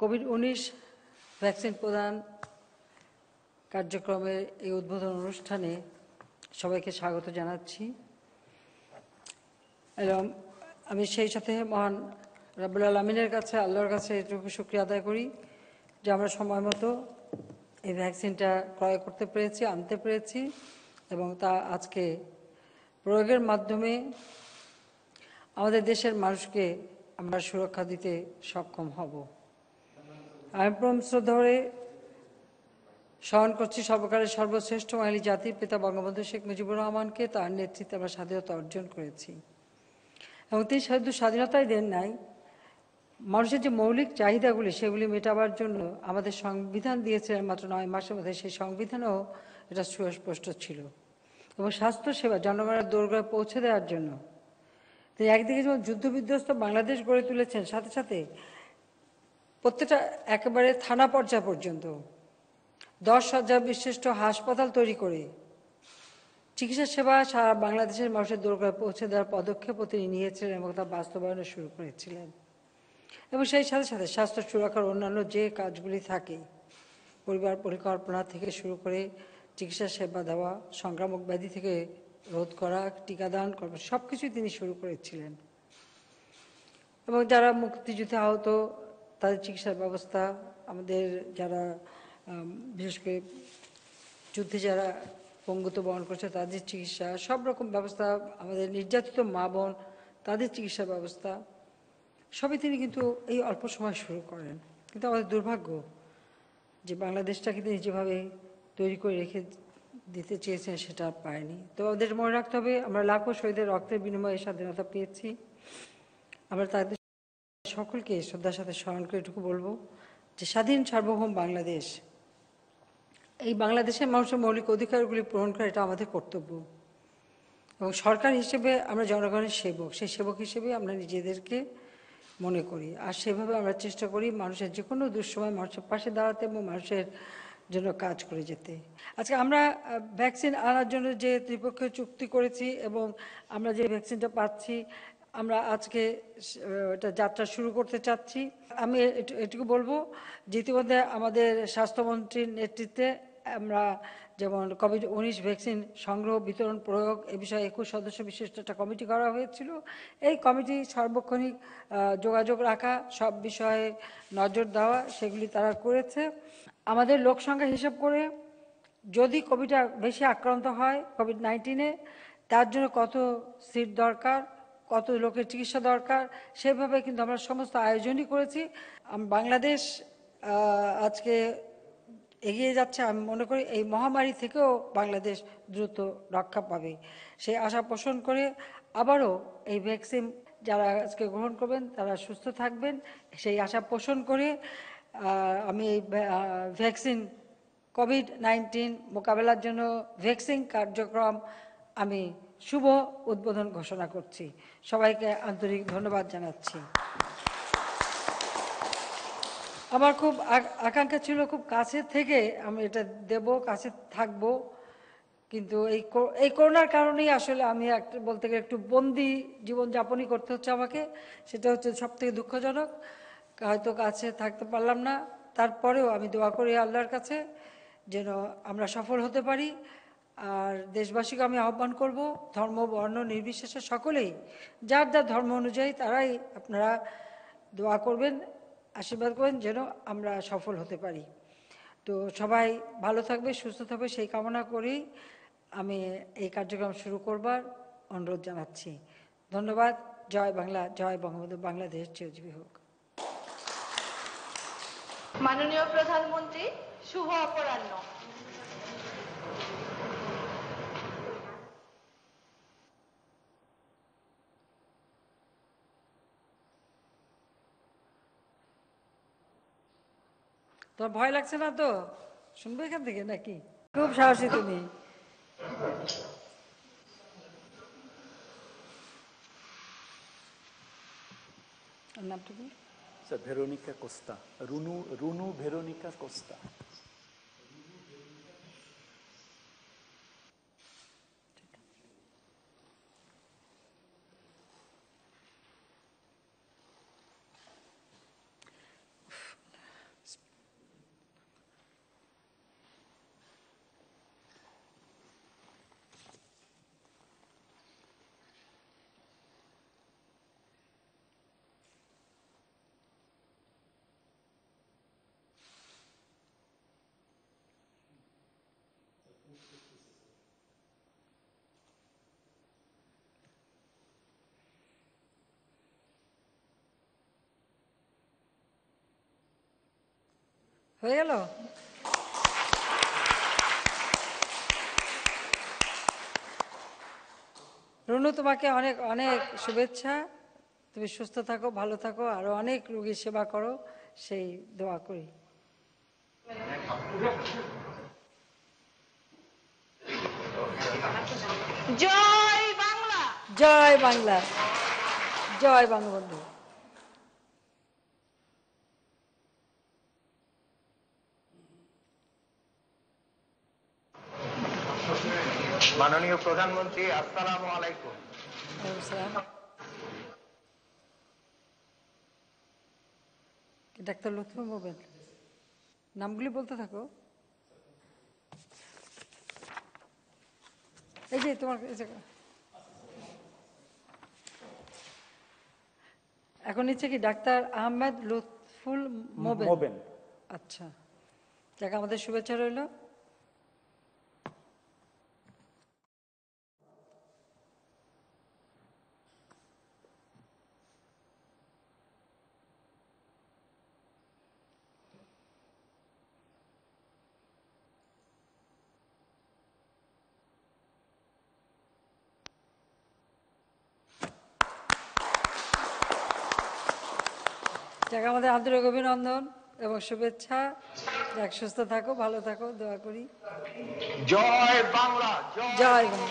Covid উনিশ vaccine প্রদান কার্যক্রমের এই উদ্বোধন অনুষ্ঠানে সবাইকে স্বাগত জানাচ্ছি। এবং আমি সেই সাথে মহান রাবুল আলমিনের কাছে, আল্লাহর কাছে এটুকু শুক্রিয়া আদায় করি যে আমরা সময় মতো এই ভ্যাকসিনটা ক্রয় করতে পেরেছি, আনতে পেরেছি এবং তা আজকে প্রয়োগের মাধ্যমে আমাদের দেশের মানুষকে আমরা সুরক্ষা দিতে সক্ষম হব। আমি প্রম ধরে স্মরণ করছি সর্বকালের সর্বশ্রেষ্ঠ বাঙালি জাতির পিতা বঙ্গবন্ধু শেখ মুজিবুর রহমানকে তার নেতৃত্বে আমরা স্বাধীনতা অর্জন করেছি। এবং তিনি শুধু স্বাধীনতাই দেন নাই, মানুষের যে মৌলিক চাহিদাগুলি সেগুলি মেটাবার জন্য আমাদের সংবিধান দিয়েছিলেন মাত্র নয় মাসের মধ্যে। সেই সংবিধানেও এটা সুস্পষ্ট ছিল। এবং স্বাস্থ্যসেবা জনগণের দোরগোড়ায় পৌঁছে দেওয়ার জন্য তিনি একদিকে যেমন যুদ্ধবিধ্বস্ত বাংলাদেশ গড়ে তুলেছেন, সাথে সাথে প্রত্যেকটা একেবারে থানা পর্যায় পর্যন্ত। দশ হাজার বিশিষ্ট হাসপাতাল তৈরি করে। চিকিৎসা সেবা সারা বাংলাদেশের মানুষের দোরগোড়ায় পৌঁছে দেওয়ার পদক্ষেপও তিনি নিয়েছিলেন এবং তা বাস্তবায়নে শুরু করেছিলেন। এবং সেই সাথে সাথে স্বাস্থ্য সুরক্ষার অন্যান্য যে কাজগুলি থাকে, পরিবার পরিকল্পনা থেকে শুরু করে চিকিৎসা সেবা দেওয়া, সংক্রামক ব্যাধি থেকে রোধ করা, টিকাদান করা সব কিছুই তিনি শুরু করেছিলেন। এবং যারা মুক্তিযুদ্ধে আহত তাদের চিকিৎসার ব্যবস্থা আমাদের যারা বিশেষ করে যুদ্ধে যারা পঙ্গুত্ব বহন করছে তাদের চিকিৎসা, সব রকম ব্যবস্থা আমাদের নির্যাতিত মা বোন তাদের চিকিৎসা ব্যবস্থা, সবই তিনি কিন্তু এই অল্প সময় শুরু করেন। কিন্তু আমাদের দুর্ভাগ্য যে বাংলাদেশটাকে তিনি যেভাবে তৈরি করে রেখে দিতে চেয়েছেন সেটা পায়নি। তো আমাদের মনে রাখতে হবে, আমরা লাখো শহীদের রক্তের বিনিময়ে স্বাধীনতা পেয়েছি। আমরা তাদের সকলকে শ্রদ্ধার সাথে স্মরণ করে এটুকু বলব যে স্বাধীন সার্বভৌম বাংলাদেশ, এই বাংলাদেশের মানুষের মৌলিক অধিকারগুলি পূরণ করা এটা আমাদের কর্তব্য। এবং সরকার হিসেবে আমরা জনগণের সেবক, সেই সেবক হিসেবে আমরা নিজেদেরকে মনে করি। আর সেভাবে আমরা চেষ্টা করি মানুষের যে কোনো দুঃসময় মানুষের পাশে দাঁড়াতে এবং মানুষের জন্য কাজ করে যেতে। আজকে আমরা ভ্যাকসিন আনার জন্য যে ত্রিপক্ষীয় চুক্তি করেছি এবং আমরা যে ভ্যাকসিনটা পাচ্ছি আমরা আজকে এটা যাত্রা শুরু করতে চাচ্ছি। আমি এটুকু বলব যে ইতিমধ্যে আমাদের স্বাস্থ্যমন্ত্রীর নেতৃত্বে আমরা যেমন কোভিড উনিশ ভ্যাকসিন সংগ্রহ, বিতরণ, প্রয়োগ এ বিষয়ে একুশ সদস্য বিশিষ্ট একটা কমিটি করা হয়েছিল। এই কমিটি সার্বক্ষণিক যোগাযোগ রাখা, সব বিষয়ে নজর দেওয়া, সেগুলি তারা করেছে। আমাদের লোক সংখ্যা হিসাব করে যদি কোভিড বেশি আক্রান্ত হয় কোভিড নাইন্টিনে তার জন্য কত সিট দরকার? কত লোকের চিকিৎসা দরকার, সেভাবে কিন্তু আমরা সমস্ত আয়োজনই করেছি। বাংলাদেশ আজকে এগিয়ে যাচ্ছে, আমি মনে করি এই মহামারী থেকেও বাংলাদেশ দ্রুত রক্ষা পাবে। সেই আশা পোষণ করে আবারও এই ভ্যাকসিন যারা আজকে গ্রহণ করবেন, তারা সুস্থ থাকবেন। সেই আশা পোষণ করে আমি এই ভ্যাকসিন কোভিড নাইন্টিন মোকাবেলার জন্য ভ্যাকসিন কার্যক্রম আমি শুভ উদ্বোধন ঘোষণা করছি। সবাইকে আন্তরিক ধন্যবাদ জানাচ্ছি। আমার খুব আকাঙ্ক্ষা ছিল খুব কাছে থেকে আমি এটা দেব, কাছে থাকব। কিন্তু এই এই করোনার কারণেই আসলে আমি একটা বলতে গেলে একটু বন্দি জীবনযাপনই করতে হচ্ছে আমাকে। সেটা হচ্ছে সব থেকে দুঃখজনক। হয়তো কাছে থাকতে পারলাম না। তারপরেও আমি দোয়া করি আল্লাহর কাছে যেন আমরা সফল হতে পারি। আর দেশবাসীকে আমি আহ্বান করব, ধর্ম, বর্ণ, নির্বিশেষে সকলেই, যার যার ধর্ম অনুযায়ী তারাই আপনারা দোয়া করবেন, আশীর্বাদ করবেন যেন আমরা সফল হতে পারি। তো সবাই ভালো থাকবে, সুস্থ থাকবে, সেই কামনা করেই আমি এই কার্যক্রম শুরু করবার অনুরোধ জানাচ্ছি। ধন্যবাদ। জয় বাংলা, জয় বঙ্গবন্ধু, বাংলাদেশ চিরজীবী হোক। মাননীয় প্রধানমন্ত্রী, শুভ অপরাহ্ন। তোমার ভয় লাগছে না তো? শুনব এখান থেকে নাকি? খুব সাহসী তুমি। নামটা কি? Costa. Runu Runu Veronica Costa. হয়ে গেল রনু তোমাকে অনেক অনেক শুভেচ্ছা। তুমি সুস্থ থাকো ভালো থাকো আরও অনেক রোগীর সেবা করো। সেই দোয়া করি। জয় বাংলা। জয় বাংলা। জয় বঙ্গবন্ধু। মাননীয় প্রধানমন্ত্রী আসসালামু আলাইকুম। ডাক্তার লুৎফর মোবেন নামগুলি বলতে থাকো। এই যে তোমার এখন নিচ্ছে কি ডাক্তার আহমেদ লুৎফুল মোবেন? মোবেন। আচ্ছা। যাকে আমাদের শুভেচ্ছা রইল। যাকে আমাদের আন্তরিক অভিনন্দন এবং শুভেচ্ছা। যাক সুস্থ থাকো ভালো থাকো দোয়া করি। জয় বাংলা জয়। বাংলা।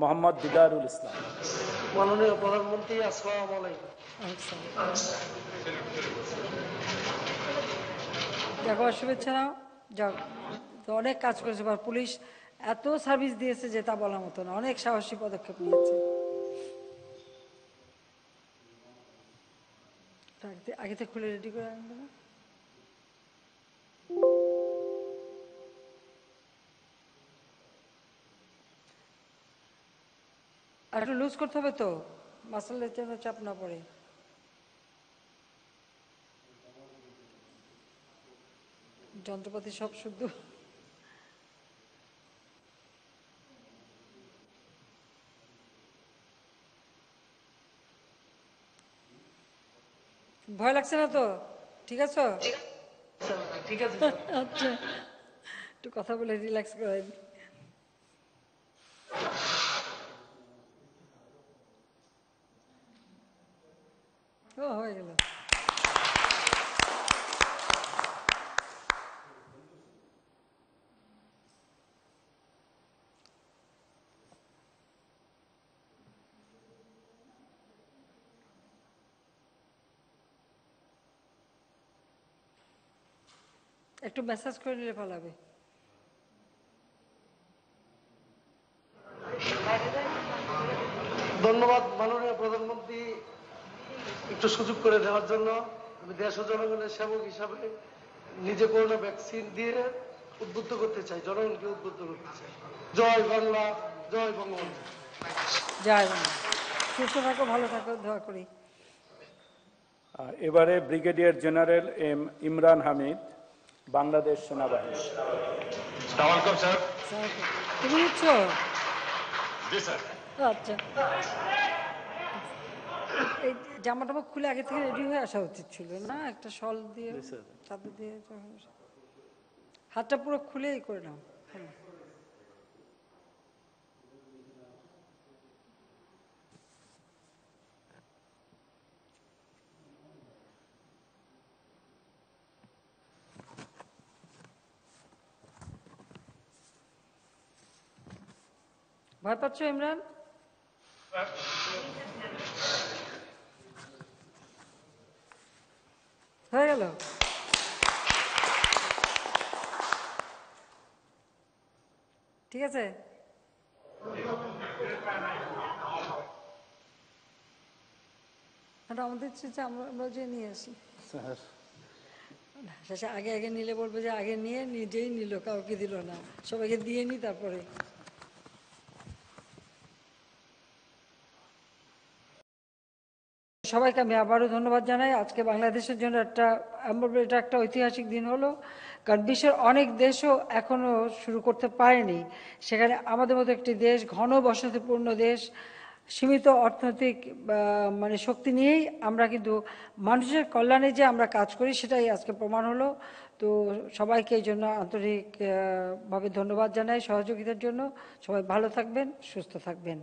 মোহাম্মদ দিদারুল ইসলাম। মাননীয় প্রধানমন্ত্রী আসসালামু আলাইকুম। যাক আমার শুভেচ্ছা নাও। যাক তো অনেক কাজ করেছে পুলিশ এত সার্ভিস দিয়েছে যে তা বলার মতো না। অনেক সাহসী পদক্ষেপ নিয়েছে। আগে থেকে- খুলে রেডি করে আনবে না? আর একটু লুজ করতে হবে তো। মাসালের যেন চাপ না পড়ে। যন্ত্রপাতি সব শুদ্ধ। ভয় লাগছে না তো? ঠিক আছে? ঠিক আছে। আচ্ছা। একটু কথা বলে রিল্যাক্স করাই ও হয়ে গেল। একটু মেসেজ করে নিলে ভালো হবে। ধন্যবাদ মাননীয় প্রধানমন্ত্রী একটু সুযোগ করে দেওয়ার জন্য। আমি দেশ ও জনগণের সেবক হিসাবে নিজে করোনা ভ্যাকসিন দিয়ে উদ্বুদ্ধ করতে চাই জনগণকে উদ্বুদ্ধ করতে চাই। জয় বাংলা জয় বঙ্গবন্ধু। জয় বাংলা। সুস্থ থাকো ভালো থাকো দোয়া করি। এবারে brigadier general M Imran Hamid. Bangladesh সেনাবাহিনী। আচ্ছা। এই জামা টামা খুলে আগে থেকে রেডি হয়ে আসা উচিত ছিল না? একটা শল দিয়ে চাদর দিয়ে হাতটা পুরো খুলেই করে নাও। হ্যাঁ ভয় পাচ্ছ ইমরান? হয়ে গেল। ঠিক আছে? আমাদের আমরা আমরা যে নিয়ে আসি। শেষে আগে আগে নিলে বলবে যে আগে নিয়ে নিজেই নিল কাউকে দিল না। সবাইকে দিয়ে নি তারপরে। সবাইকে আমি আবারও ধন্যবাদ জানাই। আজকে বাংলাদেশের জন্য একটা, এটা একটা ঐতিহাসিক দিন হলো, কারণ বিশ্বের অনেক দেশও এখনও শুরু করতে পারেনি। সেখানে আমাদের মতো একটি দেশ ঘন বসতিপূর্ণ দেশ, সীমিত অর্থনৈতিক মানে শক্তি নিয়েই আমরা কিন্তু মানুষের কল্যাণে যে আমরা কাজ করি, সেটাই আজকে প্রমাণ হলো। তো সবাইকে এই জন্য আন্তরিকভাবে ধন্যবাদ জানাই সহযোগিতার জন্য। সবাই ভালো থাকবেন, সুস্থ থাকবেন।